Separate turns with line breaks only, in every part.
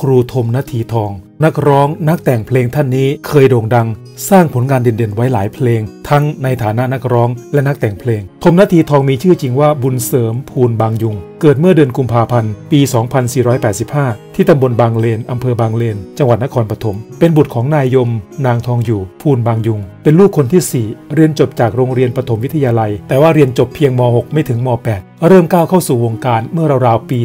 ครูธมนาทีทอง นักร้องนักแต่งเพลงท่านนี้เคยโด่งดัง สร้างผลงานเด่นๆ ไว้หลายเพลง ทั้งในฐานะนักร้องและนักแต่งเพลงธมนาทีทองมีชื่อจริงว่าบุญเสริมภูลบางยุง เกิดเมื่อเดือนกุมภาพันธ์ปี 2485 ที่ตำบลบางเลนอำเภอบางเลน จังหวัดนครปฐมเป็นบุตรของนายยม นางทองอยู่ภูลบางยุง เป็นลูกคนที่ 4 เรียนจบจากโรงเรียนปฐมวิทยาลัย แต่ว่าเรียนจบเพียงม .6 ไม่ถึงม .8 เริ่มก้าวเข้าสู่วงการเมื่อราวๆปี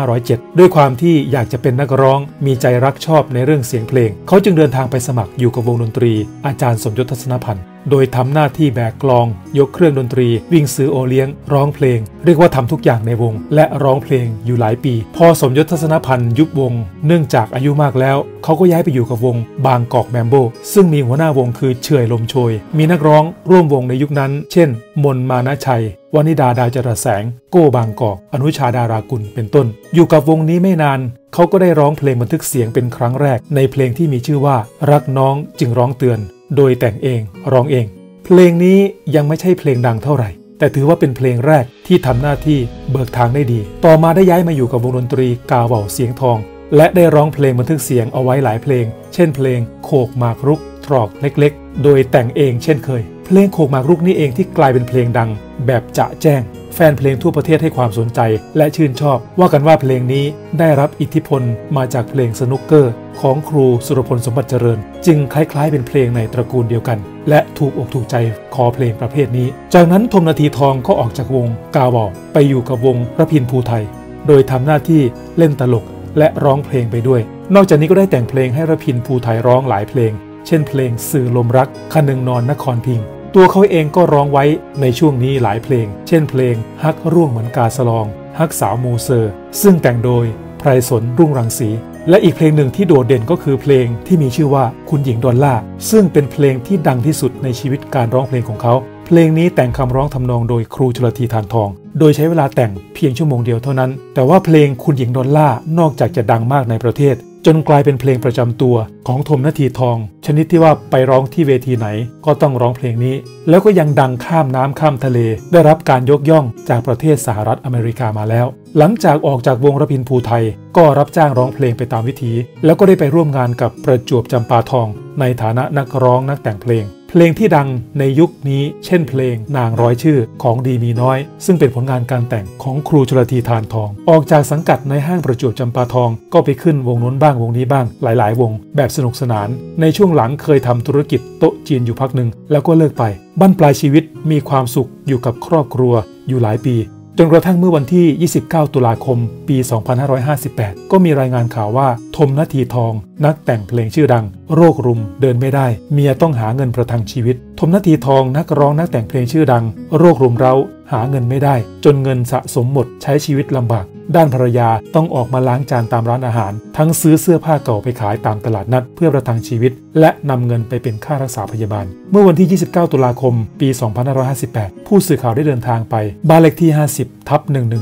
2507 ด้วยความที่อยากจะเป็นนักร้องมีใจรักชอบในเรื่องเสียงเพลง เขาจึงเดินทางไปสมัครอยู่กับวงดนตรี อาจารย์สมยศทัศนพันธ์ โดยทำหน้าที่แบกกลอง ยกเครื่องดนตรี วิ่งซื้อโอเลี้ยง ร้องเพลง เรียกว่าทำทุกอย่างในวง และร้องเพลงอยู่หลายปี พอสมยศทัศนพันธ์ยุบวง เนื่องจากอายุมากแล้ว เขาก็ย้ายไปอยู่กับวง บางกอกแมมโบซึ่งมีหัวหน้าวงคือเฉยลมโชย มีนักร้องร่วมวงในยุคนั้น เช่น มนมานะชัยวนิดาดาวจระแสง โก้บางกอก อนุชาดารากุล เป็นต้น อยู่กับวงนี้ไม่นาน เขาก็ได้ร้องเพลงบันทึกเสียงเป็นครั้งแรก ในเพลงที่มีชื่อว่า รักน้องจึงร้องเตือน โดยแต่งเองร้องเอง เพลงนี้ยังไม่ใช่เพลงดังเท่าไหร่ แต่ถือว่าเป็นเพลงแรกที่ทำหน้าที่เบิกทางได้ดี ต่อมาได้ย้ายมาอยู่กับวงดนตรีกาเบาเสียงทอง และได้ร้องเพลงบันทึกเสียงเอาไว้หลายเพลง เช่นเพลงโขกหมากรุกตรอกเล็กๆ โดยแต่งเองเช่นเคย เพลงโขกหมากรุกนี่เองที่กลายเป็นเพลงดังแบบจะแจ้ง แฟนเพลงทั่วประเทศให้ความสนใจ และชื่นชอบ ว่ากันว่าเพลงนี้ได้รับอิทธิพลมาจากเพลงสนุกเกอร์ ของครูสุรพลสมบัติเจริญ จึงคล้ายๆ เป็นเพลงในตระกูลเดียวกัน และถูกอกถูกใจคอเพลงประเภทนี้ จากนั้นธมนาทีทองก็ออกจากวงกาวบอกไปอยู่กับวงระพินภูไทย โดยทำหน้าที่เล่นตลกและร้องเพลงไปด้วย นอกจากนี้ก็ได้แต่งเพลงให้ระพินภูไทร้องหลายเพลง เช่นเพลงสื่อลมรักคนึงนอนนครพิง ตัวเขาเองก็ร้องไว้ในช่วงนี้หลายเพลง เช่นเพลงฮักร่วงเหมือนกาสลอง ฮักสาวมูเซอร์ ซึ่งแต่งโดยไพรสณฑ์รุ่งรังสี และอีกเพลงหนึ่งที่โดดเด่นก็คือเพลงที่มีชื่อว่าคุณหญิงดอลลาร์ซึ่งเป็นเพลงที่ดังที่สุดในชีวิตการร้องเพลงของเขา เพลงนี้แต่งคำร้องทำนองโดยครูชลธีธารทอง โดยใช้เวลาแต่งเพียงชั่วโมงเดียวเท่านั้น แต่ว่าเพลงคุณหญิงดอลล่านอกจากจะดังมากในประเทศ จนกลายเป็นเพลงประจำตัวของธมนาทีทอง ชนิดที่ว่าไปร้องที่เวทีไหนก็ต้องร้องเพลงนี้ แล้วก็ยังดังข้ามน้ำข้ามทะเล ได้รับการยกย่องจากประเทศสหรัฐอเมริกามาแล้ว หลังจากออกจากวงระพินภูไทย ก็รับจ้างร้องเพลงไปตามวิถี แล้วก็ได้ไปร่วมงานกับประจวบจำปาทอง ในฐานะนักร้องนักแต่งเพลง เพลงที่ดังในยุคนี้เช่นเพลงนางร้อยชื่อของดีมีน้อย ซึ่งเป็นผลงานการแต่งของครูชลทีทานทอง ออกจากสังกัดในห้างประจวบจำปาทอง ก็ไปขึ้นวงนู้นบ้างวงนี้บ้าง หลาย ๆ วง แบบสนุกสนาน ในช่วงหลังเคยทำธุรกิจโต๊ะจีนอยู่พักหนึ่งแล้วก็เลิกไปบั้นปลายชีวิตมีความสุขอยู่กับครอบครัวอยู่หลายปี จนกระทั่งเมื่อวันที่ 29 ตุลาคม ปี 2558 ก็มีรายงานข่าวว่า ทมนาทีทอง นักแต่งเพลงชื่อดัง โรครุมเดินไม่ได้ เมียต้องหาเงินประทังชีวิต ทมนาทีทองนักร้องนักแต่งเพลงชื่อดัง โรครุมเร้าหาเงินไม่ได้ จนเงินสะสมหมดใช้ชีวิตลำบาก ด้านภรรยาต้องออกมาล้างจานตามร้านอาหาร ทั้งซื้อเสื้อผ้าเก่าไปขายตามตลาดนัดเพื่อประทังชีวิต และนำเงินไปเป็นค่ารักษาพยาบาล เมื่อวันที่ 29 ตุลาคม ปี 2558 ผู้สื่อข่าวได้เดินทางไป บ้านเลขที่ 50 ทับ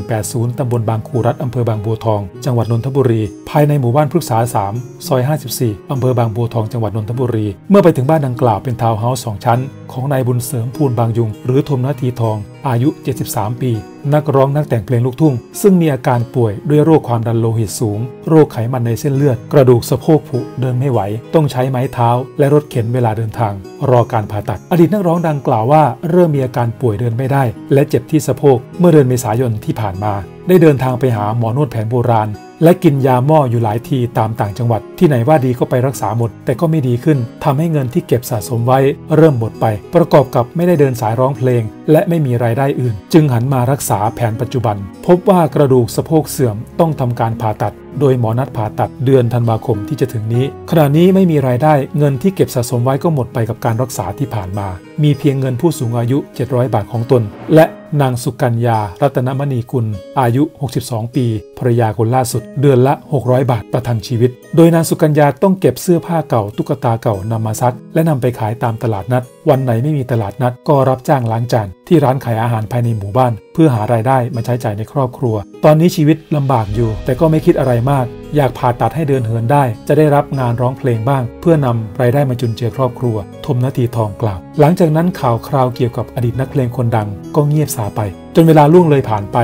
1180 ตำบลบางคูรัฐอำเภอบางบัวทอง จังหวัดนนทบุรี ภายในหมู่บ้านพฤกษา 3 ซอย 54 อำเภอบางบัวทอง จังหวัดนนทบุรี เมื่อไปถึงบ้านดังกล่าวเป็นทาวน์เฮาส์สองชั้น ของนายบุญเสริมพูนบางยุง หรือทมนาทีทอง อายุ 73 ปี นักร้องนักแต่งเพลงลูกทุ่ง ซึ่งมีอาการป่วยด้วยโรคความดันโลหิตสูง โรคไขมันในเส้นเลือด กระดูกสะโพกผุ เดินไม่ไหว ต้องใช้ไม้เท้าและรถเข็นเวลาเดินทาง รอการผ่าตัด อดีตนักร้องดังกล่าวว่าเริ่มมีอาการป่วยเดินไม่ได้ และเจ็บที่สะโพกเมื่อเดือนเมษายนที่ผ่านมา ได้เดินทางไปหาหมอนวดแผนโบราณ และกินยาหม้ออยู่หลายทีตามต่างจังหวัด ที่ไหนว่าดีก็ไปรักษาหมด แต่ก็ไม่ดีขึ้นทำให้เงินที่เก็บสะสมไว้ เริ่มหมดไป ประกอบกับไม่ได้เดินสายร้องเพลง และไม่มีรายได้อื่น จึงหันมารักษาแผนปัจจุบัน พบว่ากระดูกสะโพกเสื่อมต้องทำการผ่าตัด โดยหมอนัดผ่าตัดเดือนธันวาคมที่จะถึงนี้ ขณะนี้ไม่มีรายได้เงินที่เก็บสะสมไว้ก็หมดไปกับการรักษาที่ผ่านมา มีเพียงเงินผู้สูงอายุ 700 บาทของตน และนางสุกัญญา รัตนมณีกุล อายุ 62 ปี ภรยาคนล่าสุด เดือนละ 600 บาทประทังชีวิต โดยนางสุกัญญาต้องเก็บเสื้อผ้าเก่าตุ๊กตาเก่านำมาซัก และนำไปขายตามตลาดนัด วันไหนไม่มีตลาดนัด ก็รับจ้างล้างจานที่ร้านขายอาหารภายในหมู่บ้าน เพื่อหารายได้มาใช้จ่ายในครอบครัว ตอนนี้ชีวิตลำบากอยู่ แต่ก็ไม่คิดอะไรมาก อยากผ่าตัดให้เดินเหินได้ จะได้รับงานร้องเพลงบ้าง เพื่อนำรายได้มาจุนเจือครอบครัว ทมนาทีทองกล่าว หลังจากนั้นข่าวคราวเกี่ยวกับอดีตนักเพลงคนดัง ก็เงียบสาไปจนเวลาล่วงเลยผ่านไป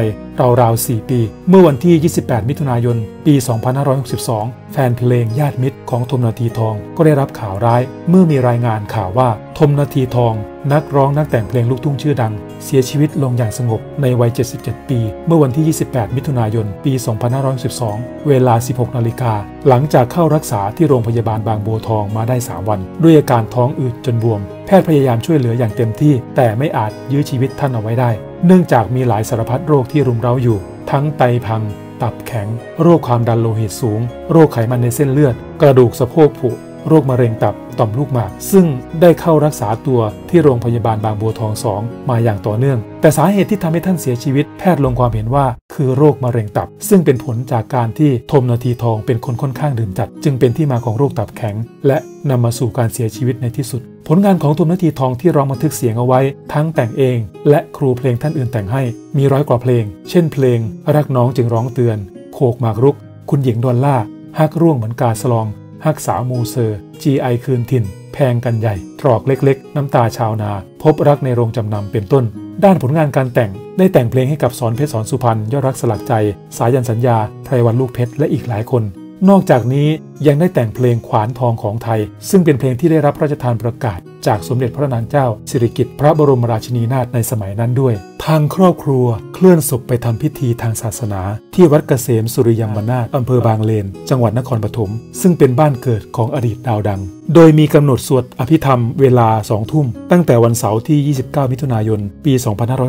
ราวๆ 4 ปี เมื่อวันที่ 28 มิถุนายน ปี 2562 แฟนเพลงญาติมิตรของทมนาทีทองก็ได้รับข่าวร้าย เมื่อมีรายงานข่าวว่าทมนาทีทอง นักร้องนักแต่งเพลงลูกทุ่งชื่อดัง เสียชีวิตลงอย่างสงบในวัย 77 ปี เมื่อวันที่ 28 มิถุนายน ปี 2512 เวลา 16 นาฬิกา หลังจากเข้ารักษาที่โรงพยาบาลบางบัวทองมาได้ 3 วัน ด้วยอาการท้องอืดจนบวม แพทย์พยายามช่วยเหลืออย่างเต็มที่ แต่ไม่อาจยื้อชีวิตท่านเอาไว้ได้ เนื่องจากมีหลายสารพัดโรคที่รุมเร้าอยู่ ทั้งไตพัง ตับแข็ง โรคความดันโลหิตสูง โรคไขมันในเส้นเลือด กระดูกสะโพกผุ โรคมะเร็งตับต่อมลูกหมาก ซึ่งได้เข้ารักษาตัวที่โรงพยาบาลบางบัวทองสองมาอย่างต่อเนื่อง แต่สาเหตุที่ทำให้ท่านเสียชีวิต แพทย์ลงความเห็นว่าคือโรคมะเร็งตับ ซึ่งเป็นผลจากการที่ทมนาทีทองเป็นคนค่อนข้างดื่มจัด จึงเป็นที่มาของโรคตับแข็ง และนำมาสู่การเสียชีวิตในที่สุด ผลงานของทมนาทีทองที่ร้องบันทึกเสียงเอาไว้ ทั้งแต่งเอง และครูเพลงท่านอื่นแต่งให้ มีร้อยกว่าเพลง เช่น เพลง รักน้องจึงร้องเตือนโคกหมากรุก คุณหญิงดอลล่าฮักร่วงเหมือนกาสลอง ฮักสาวมูเซอร์ GI คืนถิ่น แพงกันใหญ่ ตรอกเล็กๆ น้ำตาชาวนา พบรักในโรงจำนำเป็นต้น ด้านผลงานการแต่งได้แต่งเพลงให้กับสอนเพชรสอนสุพรรณยอดรักสลักใจ สายันสัญญาไพรวันลูกเพชรและอีกหลายคน นอกจากนี้ยังได้แต่งเพลงขวานทองของไทย ซึ่งเป็นเพลงที่ได้รับพระราชทานประกาศ จากสมเด็จพระนางเจ้า สิริกิติ์พระบรมราชินีนาถในสมัยนั้นด้วย ทางครอบครัวเคลื่อนศพไปทำพิธีทางศาสนา ที่วัดเกษมสุริยมนาถอำเภอบางเลน จังหวัดนครปฐมซึ่งเป็นบ้านเกิดของอดีตดาวดัง โดยมีกำหนดสวดอภิธรรมเวลา2ทุ่ม ตั้งแต่วันเสาร์ที่ 29 มิถุนายน ปี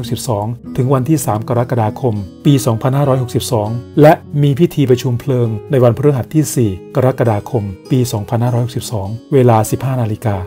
2562 ถึงวันที่ 3 กรกฎาคม ปี 2562 และมีพิธีประชุมเพลิง ในวันพฤหัสที่ 4 กรกฎาคม ปี 2562 เวลา 15 นาฬิกา